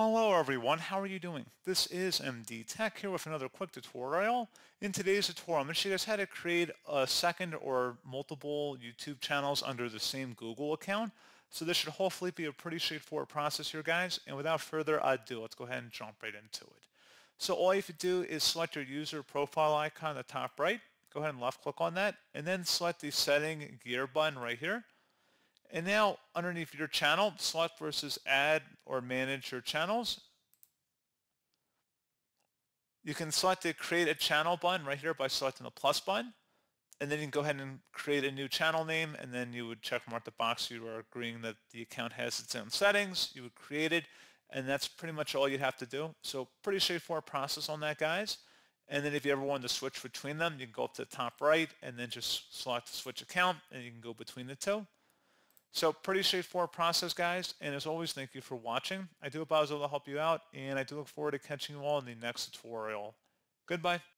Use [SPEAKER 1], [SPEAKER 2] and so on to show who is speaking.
[SPEAKER 1] Hello everyone, how are you doing? This is MD Tech here with another quick tutorial. In today's tutorial, I'm going to show you guys how to create a second or multiple YouTube channels under the same Google account. So this should hopefully be a pretty straightforward process here guys. And without further ado, let's go ahead and jump right into it. So all you have to do is select your user profile icon on the top right. Go ahead and left click on that and then select the setting gear button right here. And now underneath your channel, select versus add or manage your channels. You can select the create a channel button right here by selecting the plus button. And then you can go ahead and create a new channel name and then you would check mark the box you are agreeing that the account has its own settings. You would create it and that's pretty much all you'd have to do. So pretty straightforward process on that guys. And then if you ever want to switch between them, you can go up to the top right and then just select the switch account and you can go between the two. So pretty straightforward process, guys. And as always, thank you for watching. I do hope I was able to help you out, and I do look forward to catching you all in the next tutorial. Goodbye.